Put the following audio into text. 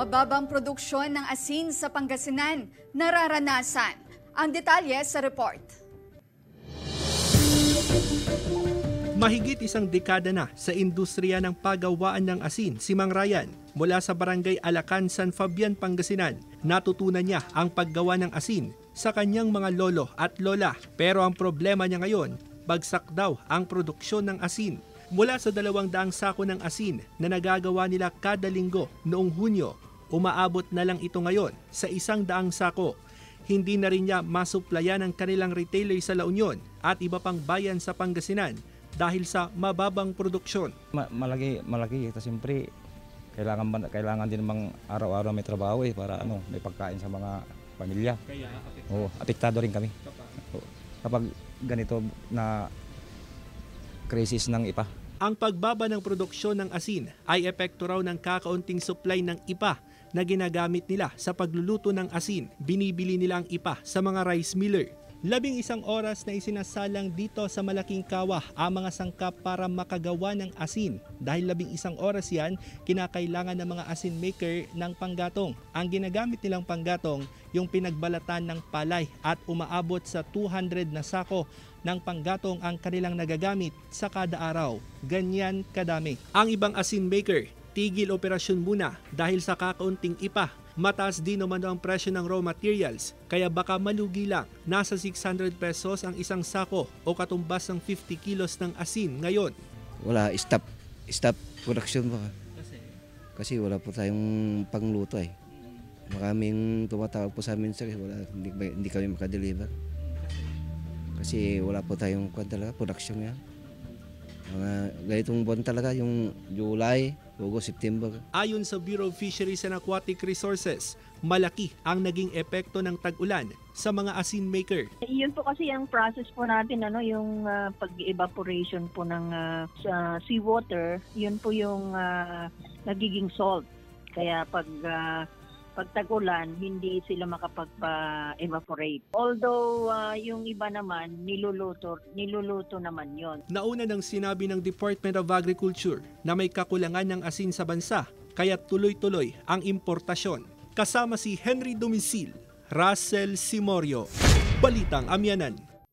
Mababang produksyon ng asin sa Pangasinan, nararanasan. Ang detalye sa report. Mahigit isang dekada na sa industriya ng pagawaan ng asin si Mang Ryan mula sa barangay Alacan, San Fabian, Pangasinan. Natutunan niya ang paggawa ng asin sa kanyang mga lolo at lola. Pero ang problema niya ngayon, bagsak daw ang produksyon ng asin. Mula sa dalawang daang sako ng asin na nagagawa nila kada linggo noong Hunyo, umaabot na lang ito ngayon sa isang daang sako. Hindi na rin niya masuplayan ang kanilang retailer sa La Union at iba pang bayan sa Pangasinan dahil sa mababang produksyon. Ma- malaki, malaki. Kasi siyempre, kailangan, kailangan din namang araw-araw may trabaho eh, para ano, may pagkain sa mga pamilya. Kaya Oo, apektado rin kami. Kapag ganito na crisis ng ipa. Ang pagbaba ng produksyon ng asin ay epekto raw ng kakaunting supply ng ipa na ginagamit nila sa pagluluto ng asin. Binibili nila ang ipa sa mga rice miller. Labing isang oras na isinasalang dito sa malaking kawah ang mga sangkap para makagawa ng asin. Dahil labing isang oras yan, kinakailangan ng mga asin maker ng panggatong. Ang ginagamit nilang panggatong, yung pinagbalatan ng palay at umaabot sa 200 na sako ng panggatong ang kanilang nagagamit sa kada araw. Ganyan kadami. Ang ibang asin maker, tigil operasyon muna dahil sa kakaunting ipa. Mataas din naman ang presyo ng raw materials, kaya baka malugi lang. Nasa 600 pesos ang isang sako o katumbas ng 50 kilos ng asin ngayon. Wala, stop. Stop production ba? Kasi wala po tayong pangluto eh. Maraming tumatawag po sa amin sir, wala, hindi, hindi kami makadeliver. Kasi wala po tayong kwan talaga, production yan. Mga ganitong buwan talaga, yung July, August, September. Ayon sa Bureau of Fisheries and Aquatic Resources, malaki ang naging epekto ng tag-ulan sa mga asin maker. Yun po kasi ang process po natin ano yung ah, pag-evaporation po ng ah, sa seawater, yun po yung ah, nagiging salt. Kaya pag ah, pag tag-ulan, hindi sila makapag-evaporate. Although ah, yung iba naman niluluto, niluluto naman yon. Nauna nang sinabi ng Department of Agriculture na may kakulangan ng asin sa bansa kaya tuloy-tuloy ang importasyon. Kasama si Henry Domisil, Russell Simorio, Balitang Amyanan.